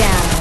down.